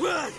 Run!